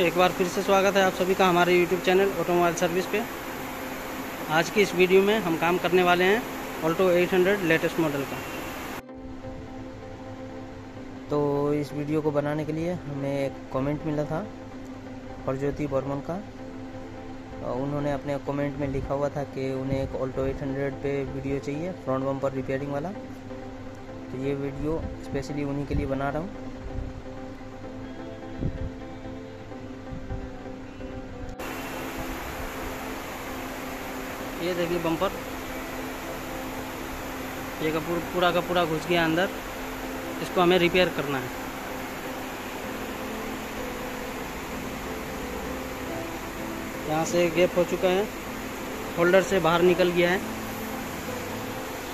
एक बार फिर से स्वागत है आप सभी का हमारे यूट्यूब चैनल ऑटोमोबाइल सर्विस पे। आज की इस वीडियो में हम काम करने वाले हैं ऑल्टो 800 लेटेस्ट मॉडल का। तो इस वीडियो को बनाने के लिए हमें एक कमेंट मिला था हरज्योति बर्मन का। उन्होंने अपने कमेंट में लिखा हुआ था कि उन्हें एक ऑल्टो 800 पे वीडियो चाहिए फ्रंट बम्पर रिपेयरिंग वाला। तो ये वीडियो स्पेशली उन्हीं के लिए बना रहा हूँ। ये देखिए बम्पर। ये का पूरा का पूरा घुस गया अंदर। इसको हमें रिपेयर करना है। यहाँ से गैप हो चुका है। होल्डर से बाहर निकल गया है।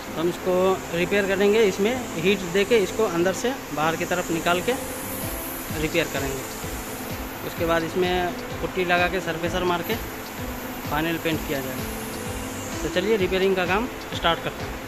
तो हम इसको रिपेयर करेंगे। इसमें हीट दे के इसको अंदर से बाहर की तरफ़ निकाल के रिपेयर करेंगे। उसके बाद इसमें पुट्टी लगा के सरफेसर मार के फाइनल पेंट किया जाएगा। तो चलिए रिपेयरिंग का काम स्टार्ट करते हैं।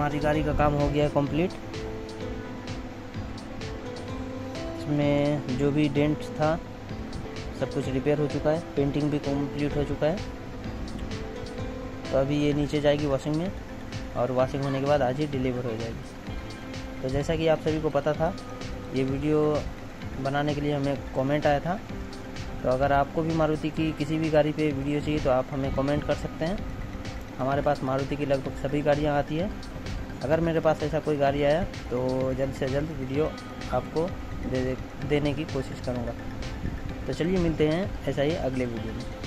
हमारी गाड़ी का काम हो गया है कंप्लीट इसमें जो भी डेंट था, सब कुछ रिपेयर हो चुका है पेंटिंग भी कंप्लीट हो चुका है। तो अभी ये नीचे जाएगी वॉशिंग में और वॉशिंग होने के बाद आज ही डिलीवर हो जाएगी। तो जैसा कि आप सभी को पता था, ये वीडियो बनाने के लिए हमें कमेंट आया था। तो अगर आपको भी मारुति की किसी भी गाड़ी पे वीडियो चाहिए तो आप हमें कमेंट कर सकते हैं। हमारे पास मारुति की लगभग सभी गाड़ियाँ आती है। अगर मेरे पास ऐसा कोई गाड़ी आया तो जल्द से जल्द वीडियो आपको दे, दे देने की कोशिश करूँगा। तो चलिए मिलते हैं ऐसा ही अगले वीडियो में।